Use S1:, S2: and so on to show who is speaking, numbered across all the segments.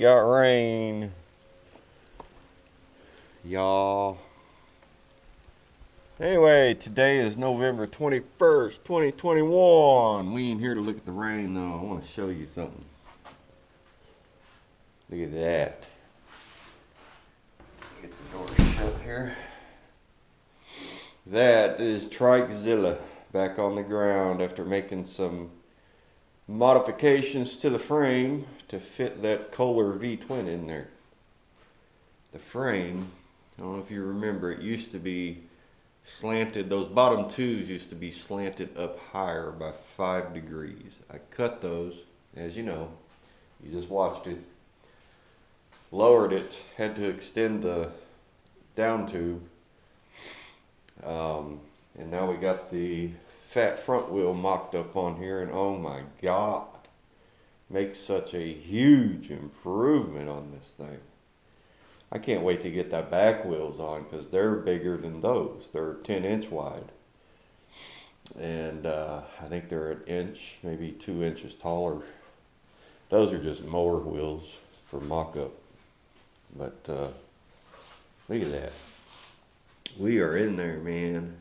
S1: got rain. Y'all. Anyway, today is November 21st, 2021. We ain't here to look at the rain though. I want to show you something. Look at that. Get the door shut here. That is Trikezilla back on the ground after making some modifications to the frame to fit that Kohler V-twin in there. The frame, I don't know if you remember, it used to be slanted, those bottom twos used to be slanted up higher by five degrees. I cut those, as you know, you just watched it, lowered it, had to extend the down tube, um, and now we got the fat front wheel mocked up on here, and oh my God, makes such a huge improvement on this thing. I can't wait to get that back wheels on because they're bigger than those. They're 10 inch wide. And uh, I think they're an inch, maybe two inches taller. Those are just mower wheels for mock up. But uh, look at that. We are in there, man.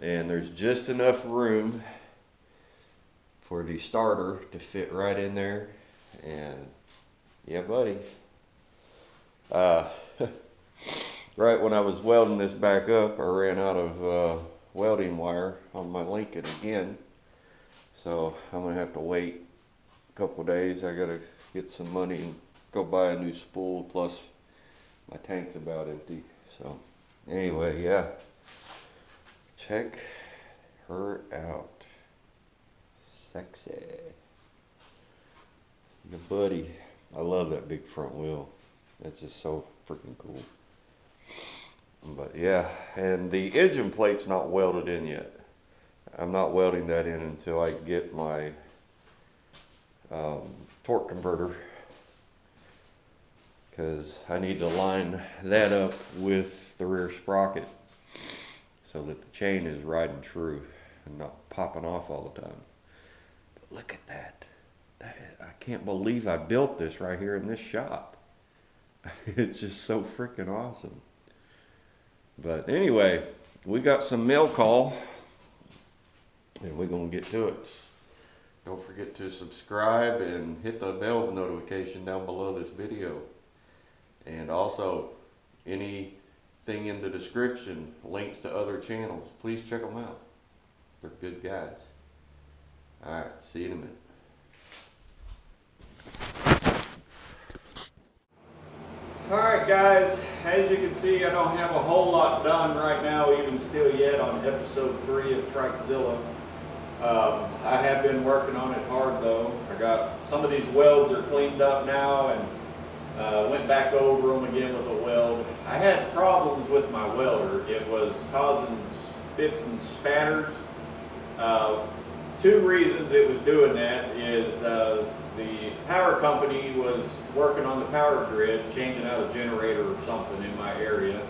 S1: And there's just enough room for the starter to fit right in there. And yeah, buddy. Uh, right when I was welding this back up, I ran out of uh, welding wire on my Lincoln again. So I'm gonna have to wait a couple days. I gotta get some money and go buy a new spool. Plus, my tank's about empty. So anyway, yeah. Check her out. Sexy. Your buddy. I love that big front wheel. That's just so freaking cool. But yeah, and the engine plate's not welded in yet. I'm not welding that in until I get my um, torque converter because I need to line that up with the rear sprocket so that the chain is riding true and not popping off all the time. But look at that. that I can't believe I built this right here in this shop. it's just so freaking awesome. But anyway, we got some mail call and we're going to get to it. Don't forget to subscribe and hit the bell notification down below this video. And also, anything in the description, links to other channels, please check them out. They're good guys. Alright, see you in a minute. Alright guys, as you can see I don't have a whole lot done right now even still yet on episode 3 of Trikezilla. Um, I have been working on it hard though. I got some of these welds are cleaned up now and uh, went back over them again with a weld. I had problems with my welder. It was causing spits and spatters. Uh, two reasons it was doing that is uh, the power company was working on the power grid, changing out a generator or something in my area.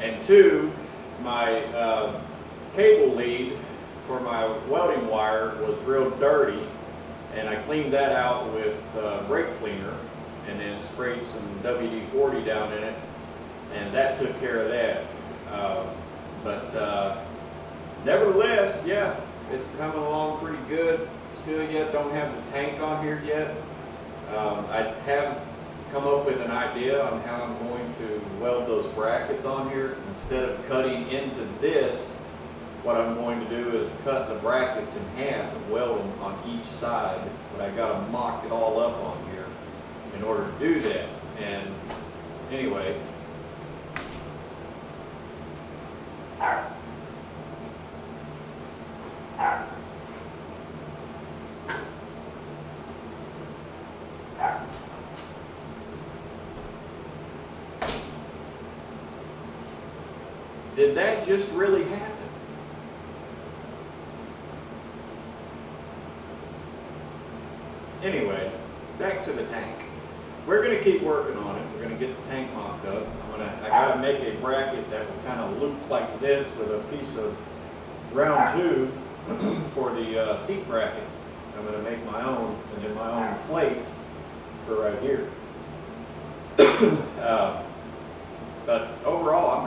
S1: And two, my uh, cable lead for my welding wire was real dirty and I cleaned that out with uh, brake cleaner and then sprayed some WD-40 down in it and that took care of that. Uh, but uh, nevertheless, yeah, it's coming along pretty good still yet, don't have the tank on here yet. Um, I have come up with an idea on how I'm going to weld those brackets on here. Instead of cutting into this, what I'm going to do is cut the brackets in half and weld them on each side. But I got to mock it all up on here in order to do that. And anyway, Did that just really happen? Anyway, back to the tank. We're going to keep working on it. We're going to get the tank mocked up. I'm going to, I got to make a bracket that will kind of loop like this with a piece of round tube for the uh, seat bracket. I'm going to make my own and then my own plate for right here. Uh, But overall,